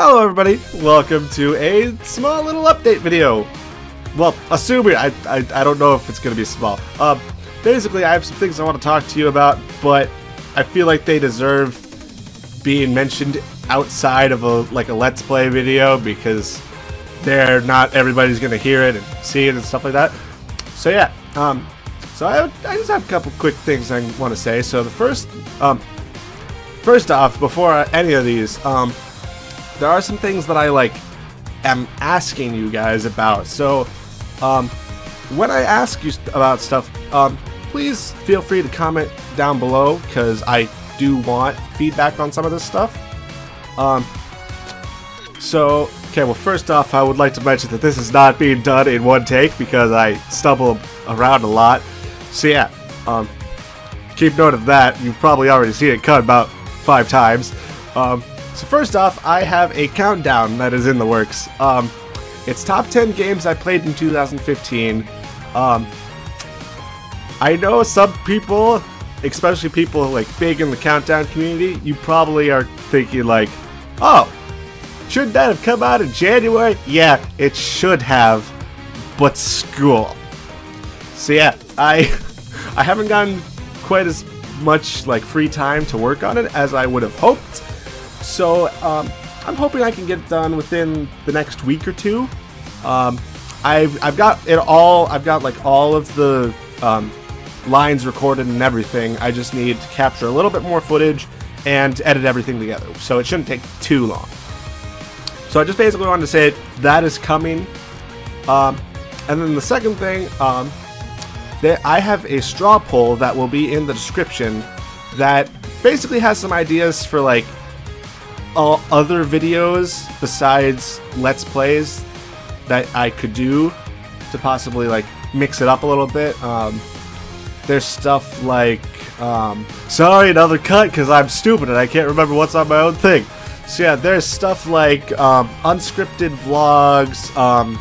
Hello everybody, welcome to a small little update video. Well, assuming, I, I, I don't know if it's going to be small. Uh, basically, I have some things I want to talk to you about, but I feel like they deserve being mentioned outside of a like a Let's Play video because they're not everybody's going to hear it and see it and stuff like that. So yeah, um, so I, I just have a couple quick things I want to say. So the first, um, first off, before any of these, um, there are some things that I like am asking you guys about. So, um, when I ask you about stuff, um, please feel free to comment down below because I do want feedback on some of this stuff. Um, so, okay, well, first off, I would like to mention that this is not being done in one take because I stumble around a lot. So, yeah, um, keep note of that. You've probably already seen it cut about five times. Um, so first off, I have a countdown that is in the works. Um, it's top 10 games I played in 2015. Um, I know some people, especially people like big in the countdown community, you probably are thinking like, oh, shouldn't that have come out in January? Yeah, it should have, but school. So yeah, I I haven't gotten quite as much like free time to work on it as I would have hoped. So um, I'm hoping I can get it done within the next week or two. Um, I've I've got it all. I've got like all of the um, lines recorded and everything. I just need to capture a little bit more footage and edit everything together. So it shouldn't take too long. So I just basically wanted to say that is coming. Um, and then the second thing, um, that I have a straw poll that will be in the description that basically has some ideas for like all other videos besides Let's Plays that I could do to possibly like mix it up a little bit. Um, there's stuff like, um, sorry, another cut because I'm stupid and I can't remember what's on my own thing. So yeah, there's stuff like um, unscripted vlogs, um,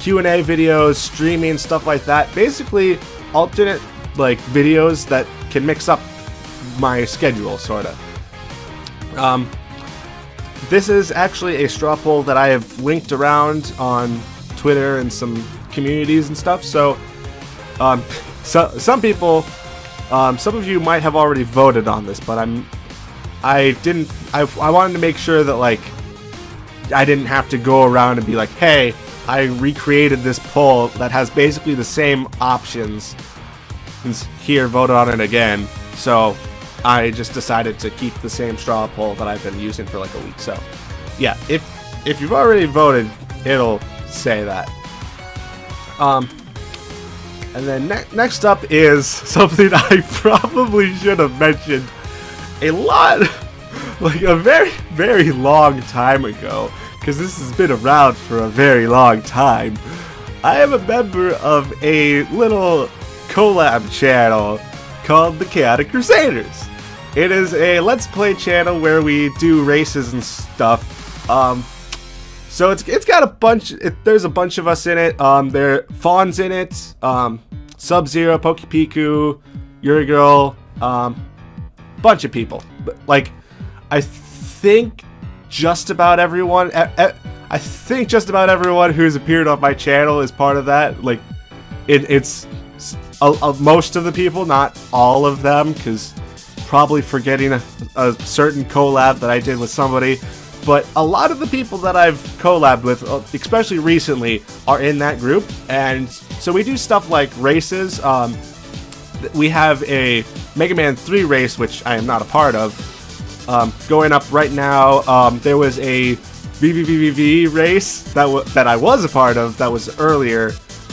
Q&A videos, streaming, stuff like that. Basically, alternate like videos that can mix up my schedule, sort of. Um, this is actually a straw poll that I have linked around on Twitter and some communities and stuff. So, um, so some people, um, some of you might have already voted on this, but I'm, I didn't. I, I wanted to make sure that like, I didn't have to go around and be like, hey, I recreated this poll that has basically the same options. Here, vote on it again. So I just decided to keep the same straw poll that I've been using for like a week. So, yeah, if if you've already voted, it'll say that. Um, and then ne next up is something I probably should have mentioned a lot, like a very very long time ago, because this has been around for a very long time. I am a member of a little collab channel called the Chaotic Crusaders. It is a Let's Play channel where we do races and stuff. Um, so it's it's got a bunch. It, there's a bunch of us in it. Um, there Fawn's in it. Um, Sub Zero, Pokepiku, Yuri Girl. Um, bunch of people. Like, I think just about everyone. I think just about everyone who's appeared on my channel is part of that. Like, it, it's a, a, most of the people, not all of them, because probably forgetting a, a, certain collab that I did with somebody. But a lot of the people that I've collabed with, uh, especially recently, are in that group. And so we do stuff like races. Um, we have a Mega Man 3 race, which I am not a part of. Um, going up right now, um, there was a VVVVV race that that I was a part of that was earlier.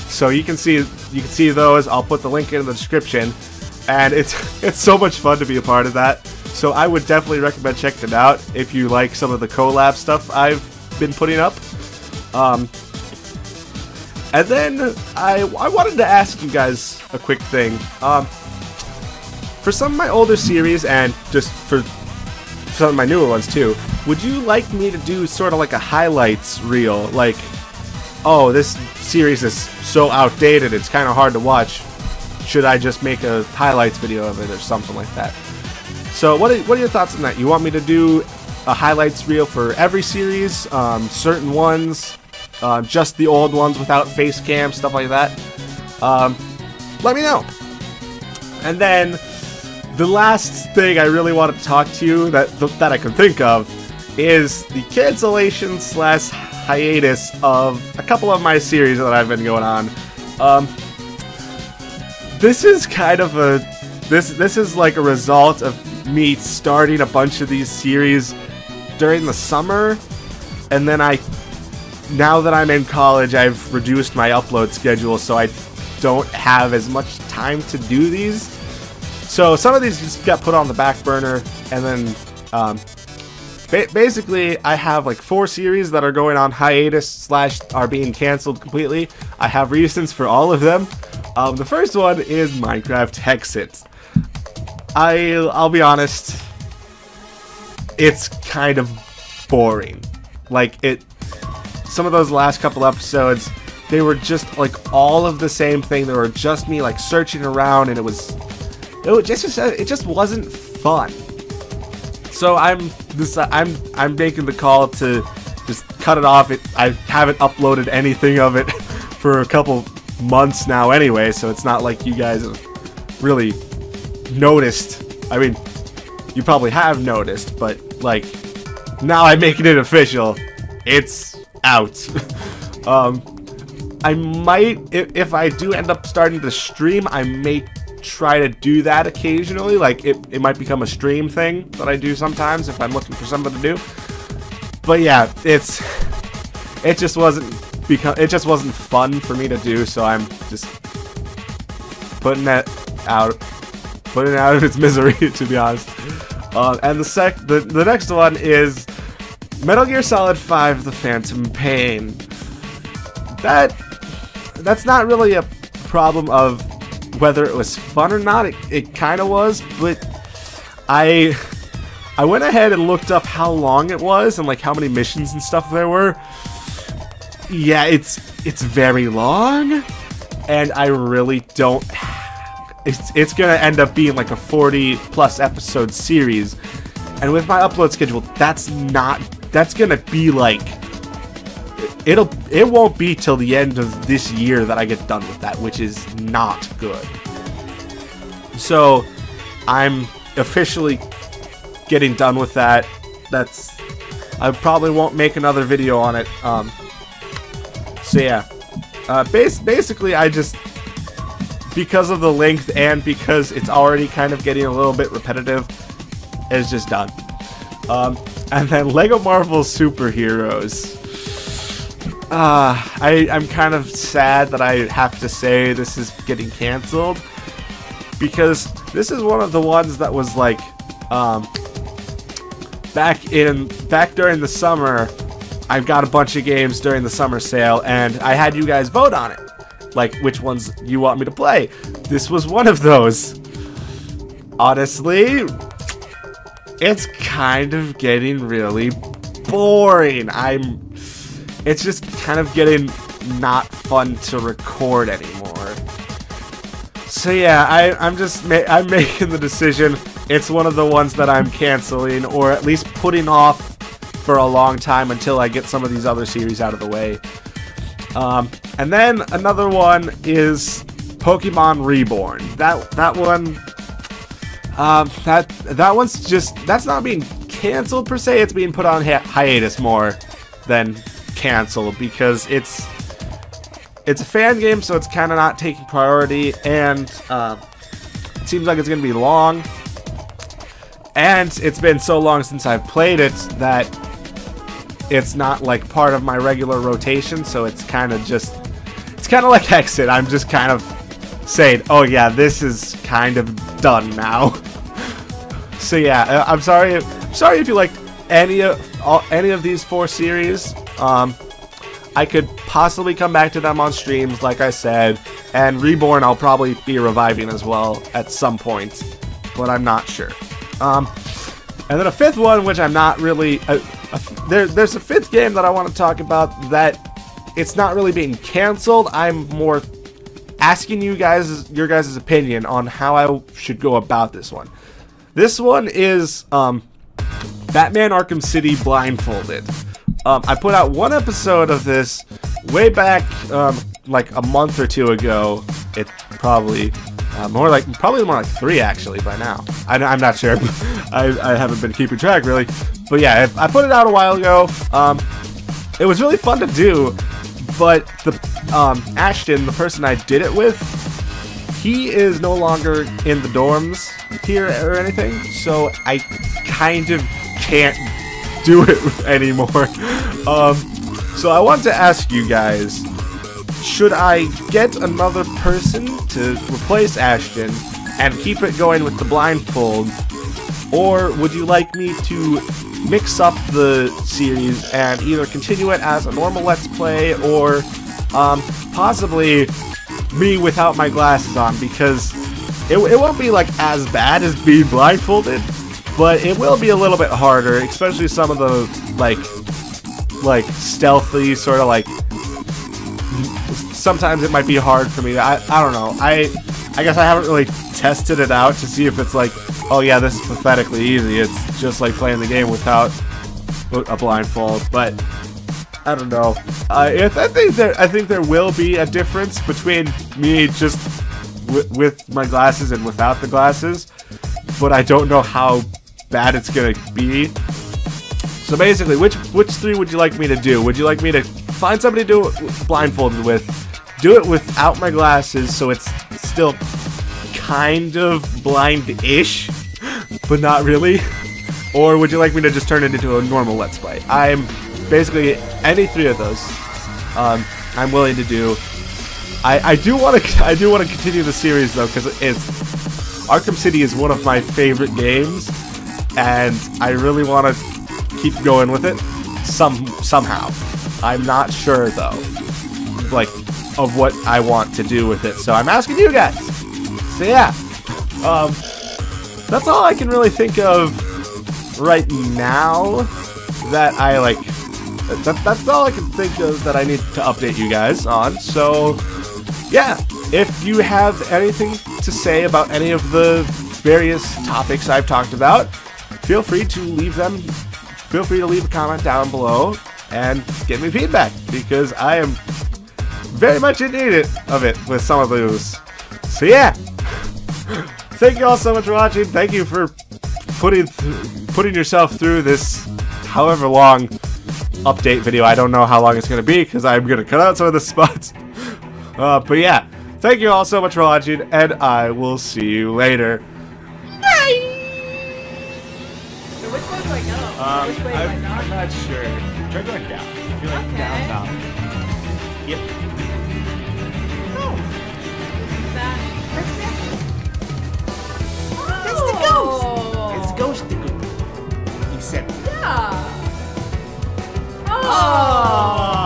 So you can see you can see those. I'll put the link in the description, and it's it's so much fun to be a part of that. So I would definitely recommend checking it out if you like some of the collab stuff I've been putting up. Um, and then I I wanted to ask you guys a quick thing. Um, for some of my older series and just for some of my newer ones too, would you like me to do sort of like a highlights reel? Like, oh, this series is so outdated, it's kind of hard to watch. Should I just make a highlights video of it or something like that? So, what are, what are your thoughts on that? You want me to do a highlights reel for every series, um, certain ones, uh, just the old ones without face cam, stuff like that, um, let me know. And then the last thing I really want to talk to you that that I can think of is the cancellation slash hiatus of a couple of my series that I've been going on. Um, this is kind of a this this is like a result of me starting a bunch of these series during the summer, and then I now that I'm in college, I've reduced my upload schedule so I don't have as much time to do these. So some of these just got put on the back burner, and then um, ba basically I have like four series that are going on hiatus slash are being canceled completely. I have reasons for all of them. Um, the first one is Minecraft Hexxit. I I'll be honest, it's kind of boring. Like it, some of those last couple episodes, they were just like all of the same thing. They were just me like searching around, and it was it just it just wasn't fun. So I'm this I'm I'm making the call to just cut it off. It I haven't uploaded anything of it for a couple months now anyway, so it's not like you guys have really noticed. I mean, you probably have noticed, but like now I'm making it official. It's out. um, I might, if, if I do end up starting to stream, I may try to do that occasionally. Like, it, it might become a stream thing that I do sometimes if I'm looking for something to do. But yeah, it's, it just wasn't, become, it just wasn't fun for me to do, so I'm just putting that out, putting it out of its misery, to be honest. Uh, and the sec, the, the next one is Metal Gear Solid 5: The Phantom Pain. That, that's not really a problem of whether it was fun or not. It, it kind of was, but I I went ahead and looked up how long it was and like how many missions and stuff there were. Yeah, it's it's very long, and I really don't. It's it's gonna end up being like a 40 plus episode series, and with my upload schedule, that's not. That's gonna be like it'll it won't be till the end of this year that I get done with that, which is not good. So I'm officially getting done with that. That's I probably won't make another video on it. Um, so yeah, uh, base basically I just because of the length and because it's already kind of getting a little bit repetitive, it's just done. Um, and then Lego Marvel Superheroes. Uh, I, I'm kind of sad that I have to say this is getting canceled because this is one of the ones that was like um, back in back during the summer I've got a bunch of games during the summer sale and I had you guys vote on it like which ones you want me to play this was one of those honestly it's kind of getting really boring I'm it's just kind of getting not fun to record anymore. So yeah, I, I'm just I'm making the decision. It's one of the ones that I'm canceling, or at least putting off for a long time until I get some of these other series out of the way. Um, and then another one is Pokemon Reborn. That that one, um, that that one's just that's not being canceled per se. It's being put on hi hiatus more than canceled because it's it's a fan game, so it's kind of not taking priority, and uh, it seems like it's going to be long. And it's been so long since I've played it that it's not like part of my regular rotation, so it's kind of just it's kind of like Exit. I'm just kind of saying, oh yeah, this is kind of done now. so yeah, uh, I'm sorry. Sorry if you liked any of all, any of these four series. Um, I could possibly come back to them on streams, like I said, and Reborn I'll probably be reviving as well at some point, but I'm not sure. Um, and then a fifth one, which I'm not really... Uh, there, there's a fifth game that I want to talk about that it's not really being canceled. I'm more asking you guys your guys' opinion on how I should go about this one. This one is um, Batman Arkham City Blindfolded. Um, I put out one episode of this way back, um, like a month or two ago. It probably uh, more like probably more like three actually by now. I, am not sure. I, I haven't been keeping track really, but yeah, I, I put it out a while ago. Um, it was really fun to do, but the um, Ashton, the person I did it with, he is no longer in the dorms here or anything, so I kind of can't do it anymore. Um, so I want to ask you guys, should I get another person to replace Ashton and keep it going with the blindfold, or would you like me to mix up the series and either continue it as a normal Let's Play or um, possibly me without my glasses on? Because it, it won't be like as bad as being blindfolded, but it will be a little bit harder, especially some of the like like stealthy sort of like sometimes it might be hard for me. I I don't know. I I guess I haven't really tested it out to see if it's like, oh yeah, this is pathetically easy. It's just like playing the game without a blindfold, but I don't know. Uh, I think there, I think there will be a difference between me just with my glasses and without the glasses, but I don't know how bad it's gonna be. So basically, which which three would you like me to do? Would you like me to find somebody to do blindfolded with, do it without my glasses, so it's still kind of blind-ish, but not really? Or would you like me to just turn it into a normal Let's Play? I'm basically any three of those. Um, I'm willing to do. I I do want to I do want to continue the series though because it's Arkham City is one of my favorite games, and I really want to keep going with it some somehow. I'm not sure though, like of what I want to do with it. So I'm asking you guys. So yeah, um, that's all I can really think of right now that I like that, that's all I can think of that I need to update you guys on. So, yeah, if you have anything to say about any of the various topics I've talked about, feel free to leave them. Feel free to leave a comment down below and give me feedback because I am very much in need of it with some of those. So yeah, thank you all so much for watching. Thank you for putting putting yourself through this however long update video. I don't know how long it's going to be because I'm going to cut out some of the spots. Uh, but yeah, thank you all so much for watching, and I will see you later. Bye! So which way do I go? Um, which way I'm, do I I'm not? not sure. Try going down. I feel like Okay. down, down. Yep. Ghost. Oh. It's Ghost Except. Yeah. Oh! oh.